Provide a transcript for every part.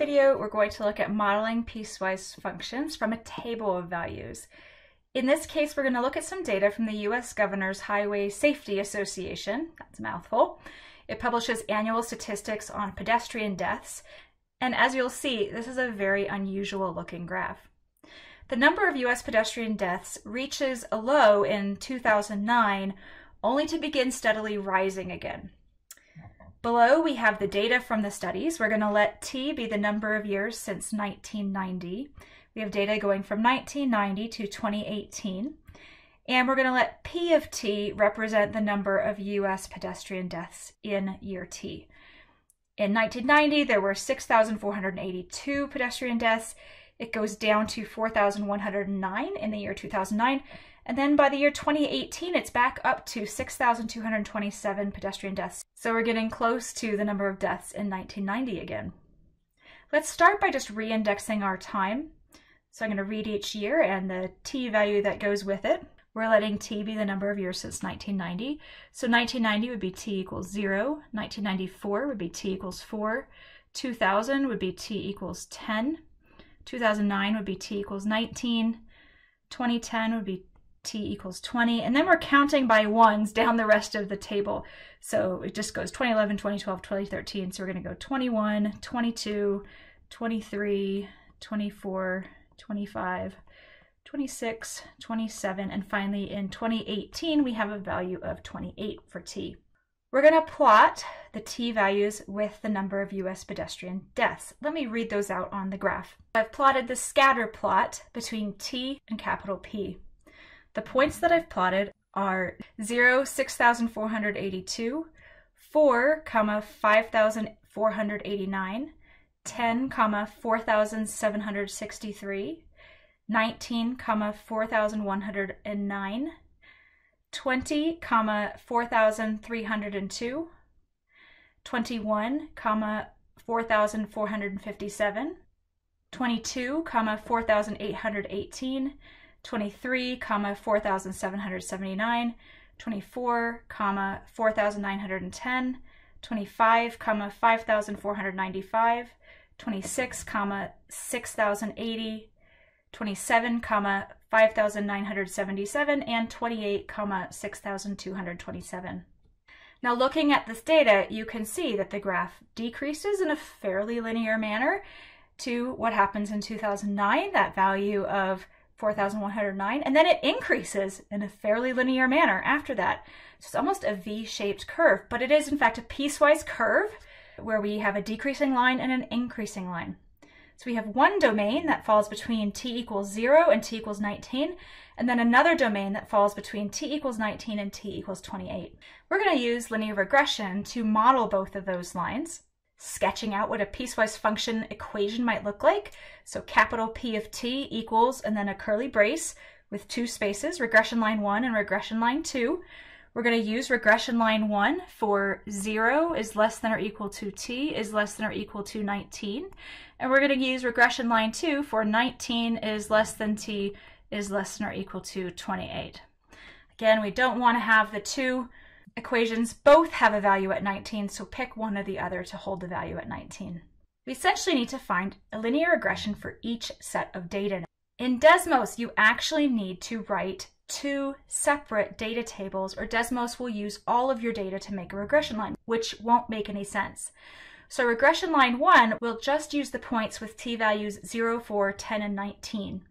video, we're going to look at modeling piecewise functions from a table of values. In this case, we're going to look at some data from the U.S. Governor's Highway Safety Association. That's a mouthful. It publishes annual statistics on pedestrian deaths. And as you'll see, this is a very unusual looking graph. The number of U.S. pedestrian deaths reaches a low in 2009, only to begin steadily rising again. Below, we have the data from the studies. We're going to let t be the number of years since 1990. We have data going from 1990 to 2018. And we're going to let p of t represent the number of US pedestrian deaths in year t. In 1990, there were 6,482 pedestrian deaths. It goes down to 4,109 in the year 2009. And then by the year 2018, it's back up to 6,227 pedestrian deaths. So we're getting close to the number of deaths in 1990 again. Let's start by just re-indexing our time. So I'm going to read each year and the t value that goes with it. We're letting t be the number of years since 1990. So 1990 would be t equals 0. 1994 would be t equals 4. 2000 would be t equals 10. 2009 would be t equals 19. 2010 would be t equals 20. And then we're counting by ones down the rest of the table. So it just goes 2011, 2012, 2013. So we're going to go 21, 22, 23, 24, 25, 26, 27, and finally in 2018 we have a value of 28 for t. We're going to plot the t values with the number of US pedestrian deaths. Let me read those out on the graph. I've plotted the scatter plot between t and capital P. The points that I've plotted are 0, 6,482, 4, comma, 5,489, 10, comma, 4,763, 19, comma, 4,109, 20, comma, 4,302, 21, comma, 4,457, 22, comma, 4,818, 23, comma, 4,779, 24, comma, 4,910, 25, comma, 5,495, 26, comma, 6,080, 27, comma, 5,977, and 28, comma, 6,227. Now looking at this data, you can see that the graph decreases in a fairly linear manner to what happens in 2009, that value of 4,109, and then it increases in a fairly linear manner after that. So it's almost a V-shaped curve, but it is in fact a piecewise curve where we have a decreasing line and an increasing line. So we have one domain that falls between t equals 0 and t equals 19, and then another domain that falls between t equals 19 and t equals 28. We're going to use linear regression to model both of those lines sketching out what a piecewise function equation might look like. So capital P of t equals, and then a curly brace with two spaces, regression line 1 and regression line 2. We're going to use regression line 1 for 0 is less than or equal to t is less than or equal to 19. And we're going to use regression line 2 for 19 is less than t is less than or equal to 28. Again, we don't want to have the two equations both have a value at 19, so pick one or the other to hold the value at 19. We essentially need to find a linear regression for each set of data. In Desmos, you actually need to write two separate data tables, or Desmos will use all of your data to make a regression line, which won't make any sense. So regression line 1 will just use the points with t-values 0, 4, 10, and 19.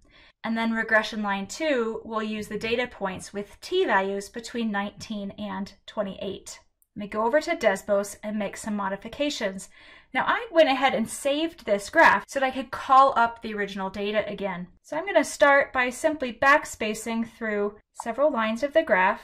And then regression line 2 will use the data points with t-values between 19 and 28. Let me go over to Desmos and make some modifications. Now I went ahead and saved this graph so that I could call up the original data again. So I'm going to start by simply backspacing through several lines of the graph.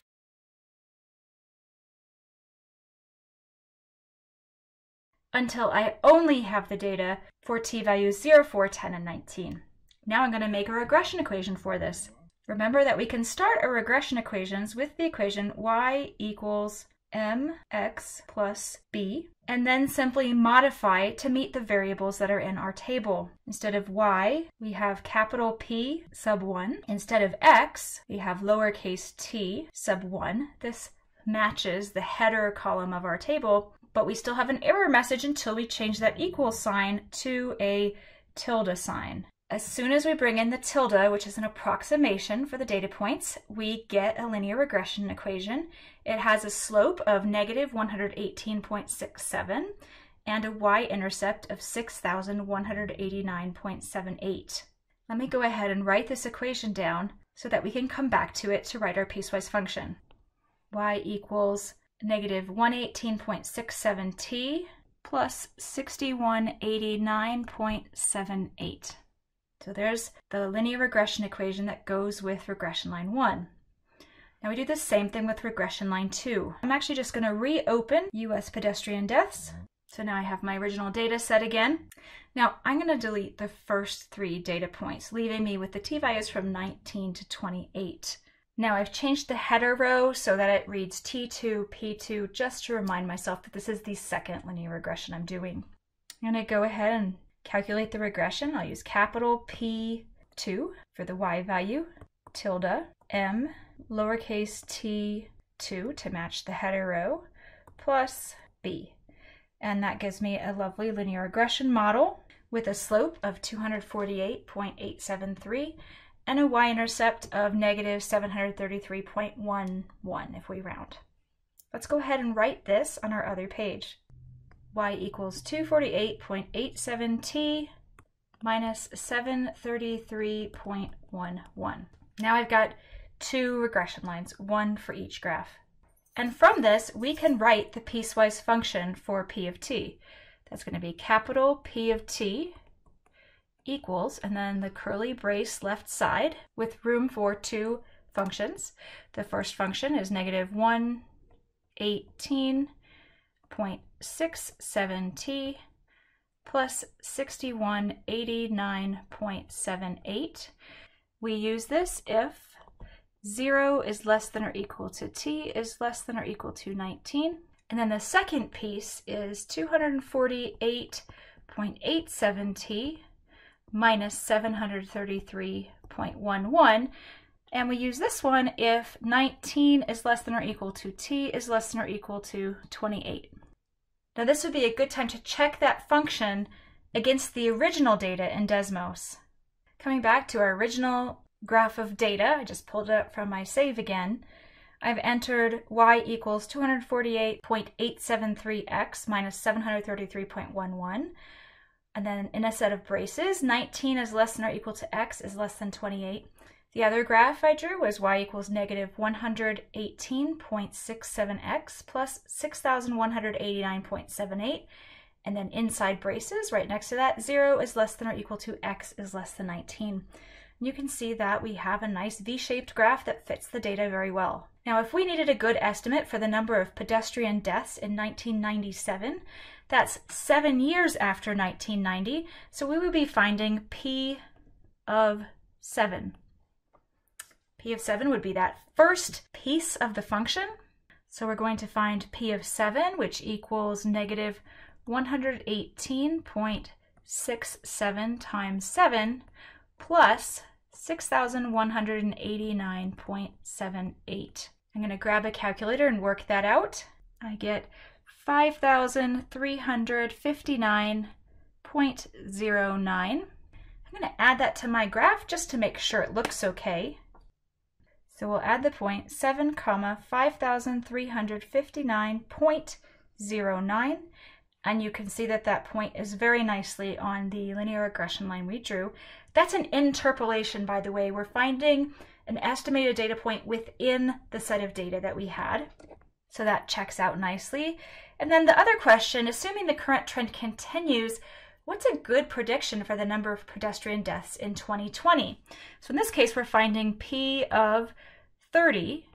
until I only have the data for t-values 0, 4, 10, and 19. Now I'm going to make a regression equation for this. Remember that we can start our regression equations with the equation y equals mx plus b, and then simply modify to meet the variables that are in our table. Instead of y, we have capital P sub 1. Instead of x, we have lowercase t sub 1. This matches the header column of our table. but we still have an error message until we change that equal sign to a tilde sign. As soon as we bring in the tilde, which is an approximation for the data points, we get a linear regression equation. It has a slope of negative 118.67 and a y-intercept of 6,189.78. Let me go ahead and write this equation down so that we can come back to it to write our piecewise function. y equals negative 118.67t plus 6189.78. So there's the linear regression equation that goes with regression line 1. Now we do the same thing with regression line 2. I'm actually just going to reopen US pedestrian deaths. So now I have my original data set again. Now I'm going to delete the first three data points, leaving me with the t-values from 19 to 28. Now I've changed the header row so that it reads T2, P2, just to remind myself that this is the second linear regression I'm doing. And I'm going to go ahead and calculate the regression, I'll use capital P2 for the y value, tilde, m, lowercase t2 to match the header row, plus b. And that gives me a lovely linear regression model with a slope of 248.873 and a y-intercept of negative 733.11 if we round. Let's go ahead and write this on our other page y equals 248.87t minus 733.11. Now I've got two regression lines, one for each graph. And from this, we can write the piecewise function for p of t. That's going to be capital P of t equals, and then the curly brace left side with room for two functions. The first function is negative 118 0.67t plus 6189.78. We use this if 0 is less than or equal to t is less than or equal to 19. And then the second piece is 248.87t minus 733.11. And we use this one if 19 is less than or equal to t is less than or equal to 28. Now this would be a good time to check that function against the original data in Desmos. Coming back to our original graph of data, I just pulled it up from my save again. I've entered y equals 248.873x minus 733.11. And then in a set of braces, 19 is less than or equal to x is less than 28. The other graph I drew was y equals negative 118.67x plus 6,189.78. And then inside braces, right next to that, 0 is less than or equal to x is less than 19. You can see that we have a nice V-shaped graph that fits the data very well. Now, if we needed a good estimate for the number of pedestrian deaths in 1997, that's seven years after 1990, so we would be finding P of 7. P of 7 would be that first piece of the function. So we're going to find P of 7, which equals negative 118.67 times 7 plus 6,189.78. I'm going to grab a calculator and work that out. I get 5,359.09. I'm going to add that to my graph just to make sure it looks okay. So we'll add the point 7 comma 5,359.09 and you can see that that point is very nicely on the linear regression line we drew. That's an interpolation, by the way. We're finding an estimated data point within the set of data that we had. So that checks out nicely. And then the other question, assuming the current trend continues, what's a good prediction for the number of pedestrian deaths in 2020? So in this case, we're finding P of 30,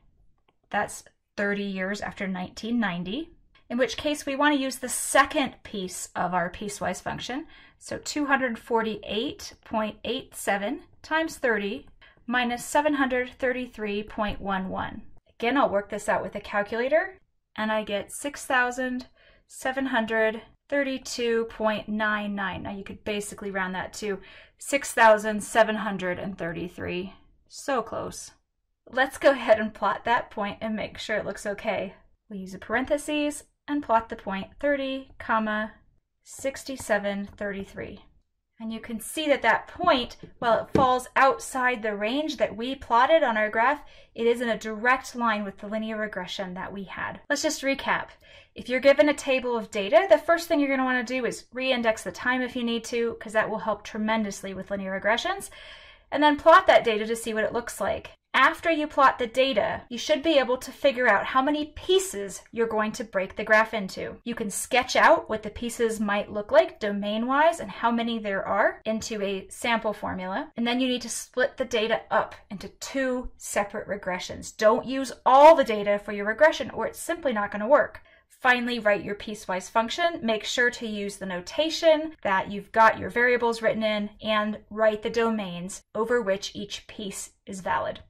that's 30 years after 1990, in which case we want to use the second piece of our piecewise function. So 248.87 times 30 minus 733.11. Again, I'll work this out with a calculator, and I get 6,732.99. Now you could basically round that to 6,733. So close. Let's go ahead and plot that point and make sure it looks okay. We'll use a parentheses and plot the point 30, comma, 67, 33. And you can see that that point, while it falls outside the range that we plotted on our graph, it is in a direct line with the linear regression that we had. Let's just recap. If you're given a table of data, the first thing you're going to want to do is re-index the time if you need to, because that will help tremendously with linear regressions, and then plot that data to see what it looks like. After you plot the data, you should be able to figure out how many pieces you're going to break the graph into. You can sketch out what the pieces might look like domain-wise and how many there are into a sample formula. And then you need to split the data up into two separate regressions. Don't use all the data for your regression or it's simply not going to work. Finally, write your piecewise function. Make sure to use the notation that you've got your variables written in and write the domains over which each piece is valid.